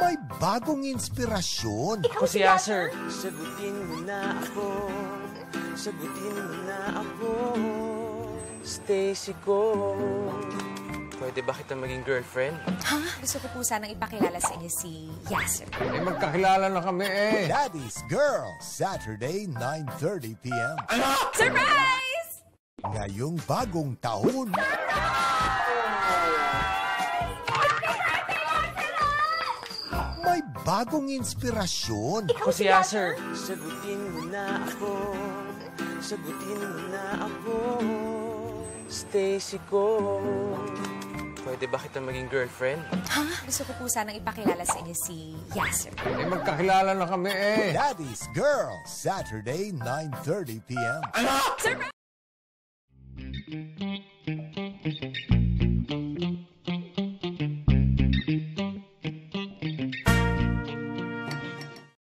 May bagong inspirasyon. Ikaw siya, sir. Sagutin mo na ako. Sagutin mo na ako. Stacy ko. Pwede ba kita maging girlfriend? Ha? Gusto ko po sanang ipakilala sa inyo si Yasser. Eh, magkakilala na kami eh. Daddy's Girl, Saturday, 9.30 p.m. Ano? Surprise! Ngayong bagong taon, may bagong inspirasyon. Ako si Yasser. Sagutin mo na ako Sagutin mo na ako Stacy ko Pwede ba kita maging girlfriend? Ha? Gusto ko po sanang ipakilala sa inyo si Yasser. Eh, magkakilala na kami eh. Daddy's Girl, Saturday, 9.30pm. Surprise!